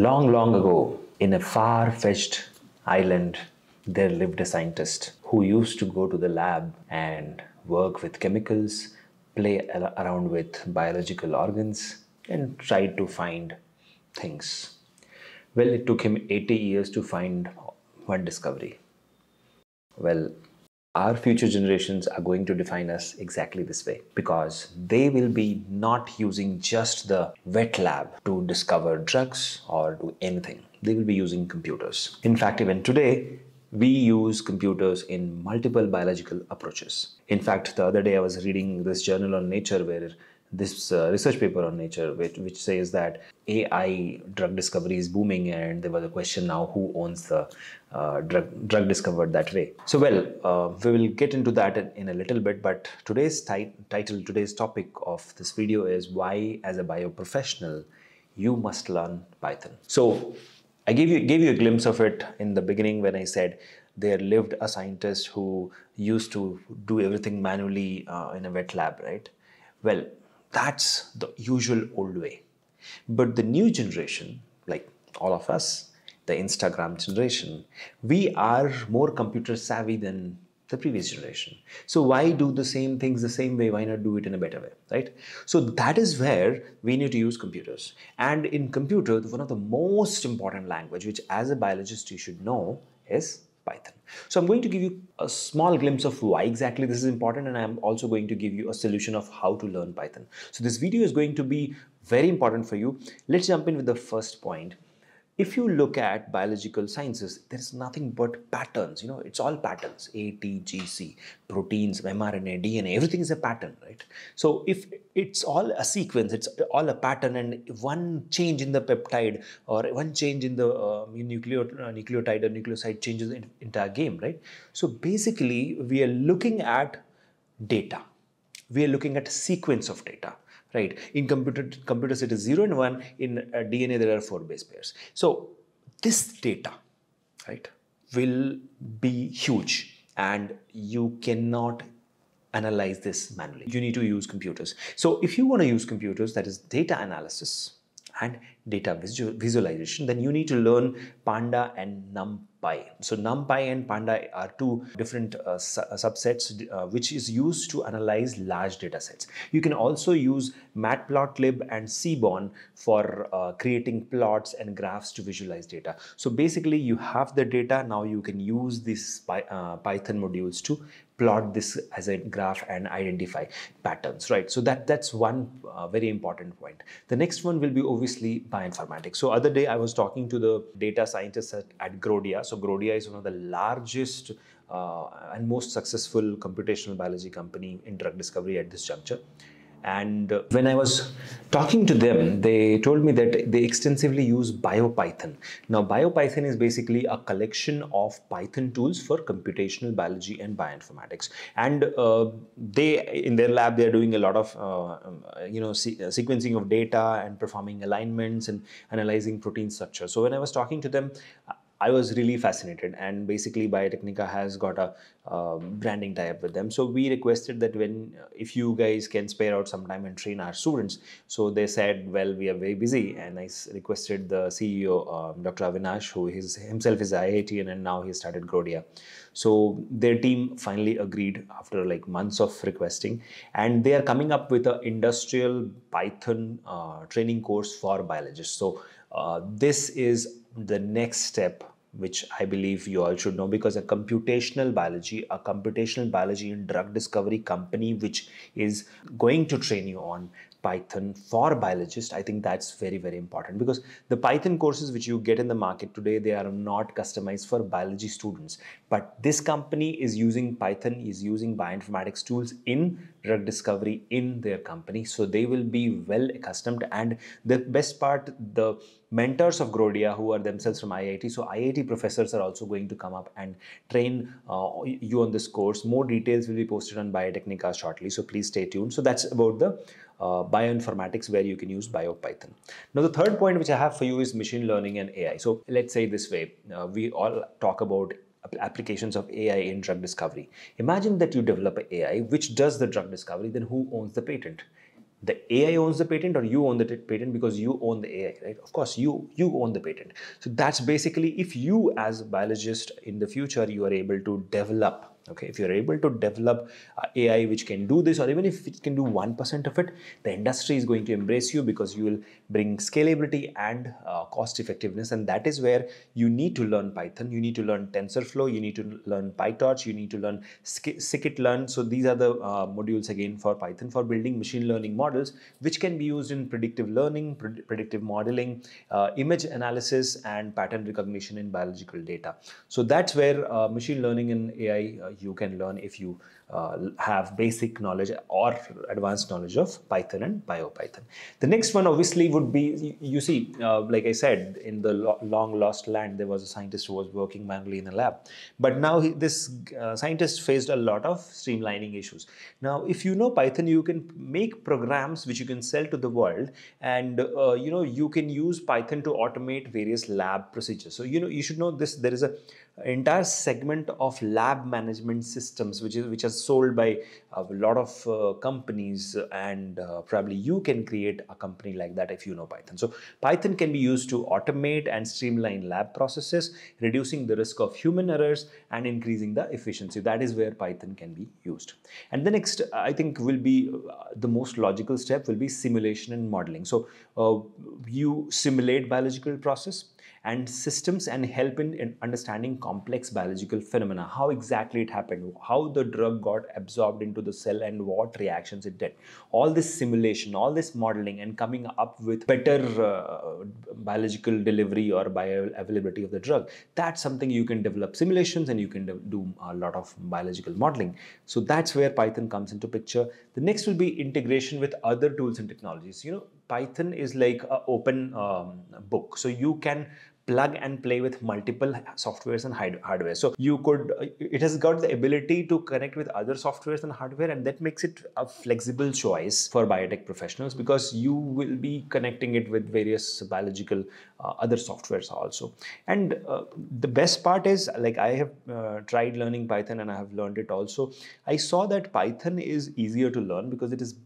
Long, long ago, in a far fetched island, there lived a scientist who used to go to the lab and work with chemicals, play around with biological organs, and try to find things. Well, it took him 80 years to find one discovery. Well, our future generations are going to define us exactly this way because they will be not using just the wet lab to discover drugs or do anything. They will be using computers. In fact, even today, we use computers in multiple biological approaches. In fact, the other day I was reading this journal on Nature where this uh, research paper on Nature, which, which says that AI drug discovery is booming, and there was a question now who owns the uh, drug, drug discovered that way. So, well, uh, we will get into that in, in a little bit, but today's title, today's topic of this video is why, as a bioprofessional, you must learn Python. So, I gave you gave you a glimpse of it in the beginning when I said there lived a scientist who used to do everything manually uh, in a wet lab, right? Well, that's the usual old way. But the new generation, like all of us, the Instagram generation, we are more computer savvy than the previous generation. So why do the same things the same way? Why not do it in a better way, right? So that is where we need to use computers. And in computer, one of the most important language, which as a biologist you should know is Python. So I'm going to give you a small glimpse of why exactly this is important and I'm also going to give you a solution of how to learn Python. So this video is going to be very important for you. Let's jump in with the first point if you look at biological sciences, there's nothing but patterns. You know, it's all patterns. A, T, G, C, proteins, mRNA, DNA, everything is a pattern, right? So if it's all a sequence, it's all a pattern, and one change in the peptide or one change in the nucleo, uh, nucleotide or nucleoside changes the entire game, right? So basically, we are looking at data. We are looking at a sequence of data right? In computer, computers it is 0 and 1. In uh, DNA there are 4 base pairs. So this data, right, will be huge and you cannot analyze this manually. You need to use computers. So if you want to use computers, that is data analysis and data visual visualization, then you need to learn Panda and NumPy. So NumPy and Panda are two different uh, su uh, subsets uh, which is used to analyze large data sets. You can also use Matplotlib and Seaborn for uh, creating plots and graphs to visualize data. So basically you have the data, now you can use these uh, Python modules to plot this as a graph and identify patterns, right? So that, that's one uh, very important point. The next one will be obviously bioinformatics. So other day I was talking to the data scientists at, at Growdea. So Growdea is one of the largest uh, and most successful computational biology company in drug discovery at this juncture. And when I was talking to them, they told me that they extensively use BioPython. Now, BioPython is basically a collection of Python tools for computational biology and bioinformatics. And uh, they, in their lab, they are doing a lot of, uh, um, you know, se sequencing of data and performing alignments and analyzing protein structure. So when I was talking to them, I was really fascinated and basically Biotecnika has got a uh, branding tie-up with them. So we requested that when, if you guys can spare out some time and train our students. So they said, well, we are very busy and I requested the CEO, um, Dr. Avinash, who is himself is IIT and now he started Growdea. So their team finally agreed after like months of requesting and they are coming up with an industrial Python uh, training course for biologists. So uh, this is the next step which I believe you all should know because a computational biology, a computational biology and drug discovery company which is going to train you on Python for biologists, I think that's very, very important because the Python courses which you get in the market today, they are not customized for biology students. But this company is using Python, is using bioinformatics tools in drug discovery in their company. So they will be well accustomed. And the best part, the mentors of Growdea who are themselves from IIT. So IIT professors are also going to come up and train uh, you on this course. More details will be posted on Biotecnika shortly. So please stay tuned. So that's about the uh, bioinformatics where you can use BioPython. Now the third point which I have for you is machine learning and AI. So let's say this way, uh, we all talk about applications of AI in drug discovery. Imagine that you develop an AI which does the drug discovery, then who owns the patent? the AI owns the patent or you own the patent because you own the AI, right? Of course, you you own the patent. So that's basically if you as a biologist in the future you are able to develop okay if you're able to develop uh, ai which can do this or even if it can do 1% of it the industry is going to embrace you because you will bring scalability and uh, cost effectiveness. And that is where you need to learn python. You need to learn tensorflow. You need to learn pytorch. You need to learn scikit-learn so these are the uh, modules again for python for building machine learning models which can be used in predictive learning pred predictive modeling uh, image analysis and pattern recognition in biological data. So that's where uh, machine learning and ai uh, you can learn if you uh, have basic knowledge or advanced knowledge of Python and BioPython. The next one obviously would be, you see, uh, like I said, in the lo long lost land, there was a scientist who was working manually in a lab. But now he, this uh, scientist faced a lot of streamlining issues. Now, if you know Python, you can make programs which you can sell to the world and, uh, you know, you can use Python to automate various lab procedures. So, you know, you should know this, there is a entire segment of lab management systems which is which is sold by a lot of uh, companies and uh, probably you can create a company like that if you know python. So python can be used to automate and streamline lab processes reducing the risk of human errors and increasing the efficiency. That is where python can be used. And the next i think will be uh, the most logical step will be simulation and modeling. So uh, you simulate biological process and systems and help in, in, understanding complex biological phenomena, how exactly it happened, how the drug got absorbed into the cell and what reactions it did. All this simulation, all this modeling and coming up with better uh, biological delivery or bioavailability of the drug, that's something you can develop simulations and you can do a lot of biological modeling. So that's where Python comes into picture. The next will be integration with other tools and technologies. You know, Python is like an open um, book. So you can plug and play with multiple softwares and hardware. So you could, uh, it has got the ability to connect with other softwares and hardware and that makes it a flexible choice for biotech professionals because you will be connecting it with various biological uh, other softwares also. And uh, the best part is like I have uh, tried learning Python and I have learned it also. I saw that Python is easier to learn because it is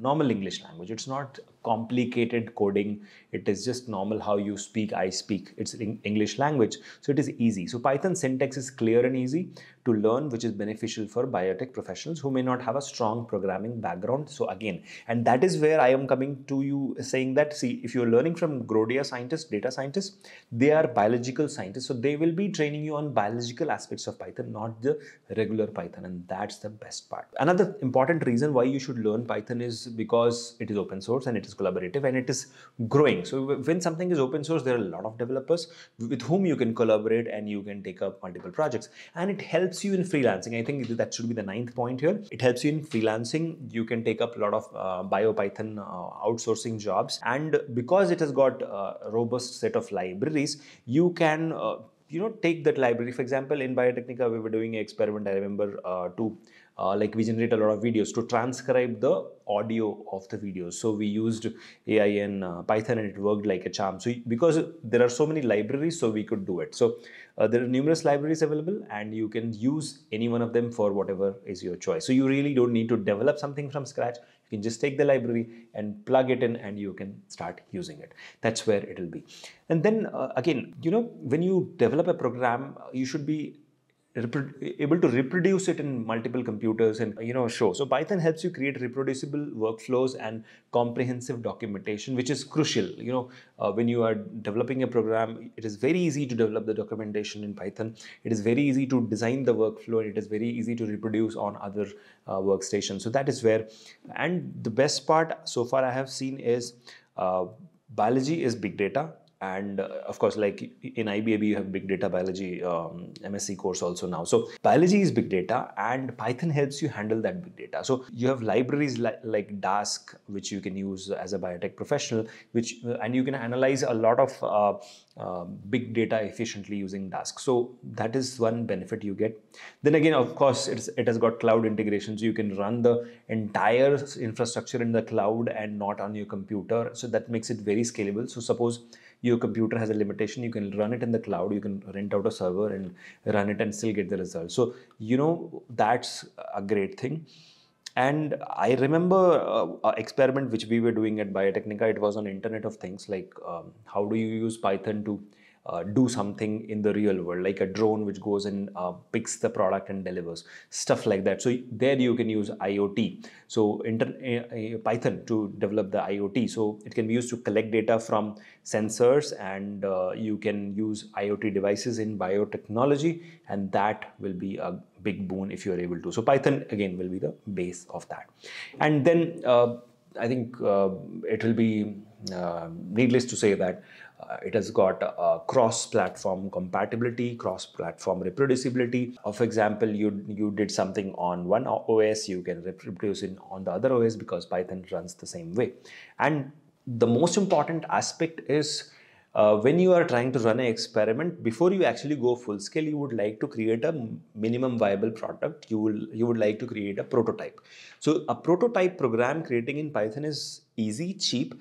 normal English language. It's not complicated coding. It is just normal how you speak, I speak. It's in English language. So it is easy. So Python syntax is clear and easy to learn, which is beneficial for biotech professionals who may not have a strong programming background. So again, and that is where I am coming to you saying that, see, if you're learning from Growdea scientists, data scientists, they are biological scientists. So they will be training you on biological aspects of Python, not the regular Python. And that's the best part. Another important reason why you should learn Python is because it is open source and it is collaborative and it is growing. So when something is open source, there are a lot of developers with whom you can collaborate and you can take up multiple projects. And it helps you in freelancing. I think that should be the ninth point here. It helps you in freelancing. You can take up a lot of uh, BioPython uh, outsourcing jobs. And because it has got a robust set of libraries, you can uh, you know take that library for example in biotecnika we were doing an experiment i remember uh, to uh, like we generate a lot of videos to transcribe the audio of the videos. So we used ai and uh, python and it worked like a charm. So because there are so many libraries so we could do it. So uh, there are numerous libraries available and you can use any one of them for whatever is your choice. So you really don't need to develop something from scratch. You can just take the library and plug it in and you can start using it. That's where it will be. And then uh, again you know when you develop a program you should be able to reproduce it in multiple computers and you know show. So python helps you create reproducible workflows and comprehensive documentation which is crucial. You know uh, when you are developing a program it is very easy to develop the documentation in python. It is very easy to design the workflow and it is very easy to reproduce on other uh, workstations. So that is where and the best part so far i have seen is uh, biology is big data and uh, of course like in IBAB you have big data biology um, MSc course also now. So biology is big data and Python helps you handle that big data. So you have libraries li like Dask which you can use as a biotech professional which uh, and you can analyze a lot of uh, uh, big data efficiently using Dask. So that is one benefit you get. Then again of course it has got cloud integrations you can run the entire infrastructure in the cloud and not on your computer. So that makes it very scalable. So suppose your computer has a limitation you can run it in the cloud you can rent out a server and run it and still get the result. So you know that's a great thing. And I remember uh, an experiment which we were doing at biotecnika. It was on Internet of Things, like um, how do you use Python to uh, do something in the real world, like a drone which goes and uh, picks the product and delivers stuff like that. So there you can use IoT. So inter- uh, Python to develop the IoT. So it can be used to collect data from sensors, and uh, you can use IoT devices in biotechnology, and that will be a big boon if you are able to. So Python again will be the base of that, and then uh, I think it will be needless to say that uh, it has got uh, cross-platform compatibility, cross-platform reproducibility. Uh, for example, you you did something on one OS, you can reproduce it on the other OS because Python runs the same way. And the most important aspect is uh, when you are trying to run an experiment, before you actually go full scale, you would like to create a minimum viable product. You will you would like to create a prototype. So a prototype program creating in Python is easy, cheap,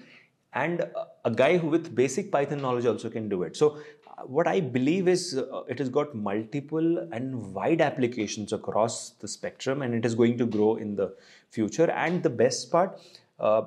and a guy who with basic python knowledge also can do it. So what i believe is uh, it has got multiple and wide applications across the spectrum and it is going to grow in the future. And the best part uh,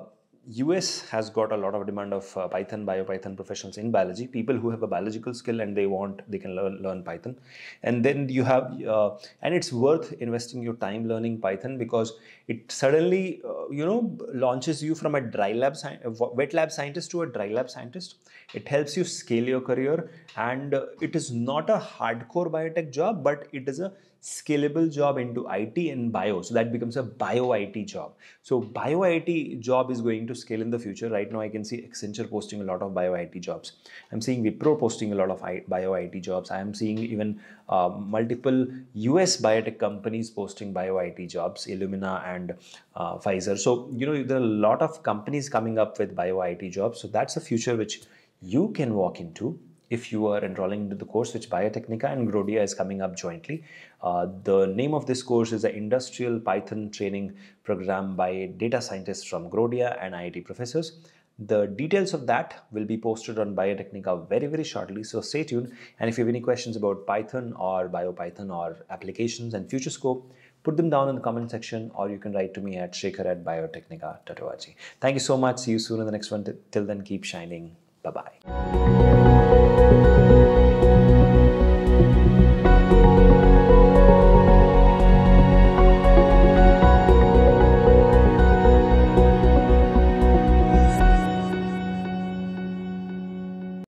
US has got a lot of demand of uh, Python, BioPython professionals in biology, people who have a biological skill and they want, they can learn, learn Python. And then you have, uh, and it's worth investing your time learning Python because it suddenly, uh, you know, launches you from a dry lab, wet lab scientist to a dry lab scientist. It helps you scale your career and uh, it is not a hardcore biotech job, but it is a scalable job into IT and bio. So that becomes a bio IT job. So bio IT job is going to scale in the future. Right now, I can see Accenture posting a lot of bio IT jobs. I'm seeing Wipro posting a lot of bio IT jobs. I am seeing even uh, multiple US biotech companies posting bio IT jobs, Illumina and uh, Pfizer. So, you know, there are a lot of companies coming up with bio IT jobs. So that's a future which you can walk into if you are enrolling into the course which Biotecnika and Growdea is coming up jointly. Uh, the name of this course is the Industrial Python Training Program by data scientists from Growdea and IIT professors. The details of that will be posted on Biotecnika very, very shortly. So stay tuned. And if you have any questions about Python or BioPython or applications and future scope, put them down in the comment section or you can write to me at shekhar at biotecnika.org. Thank you so much. See you soon in the next one. Till then, keep shining. Bye-bye.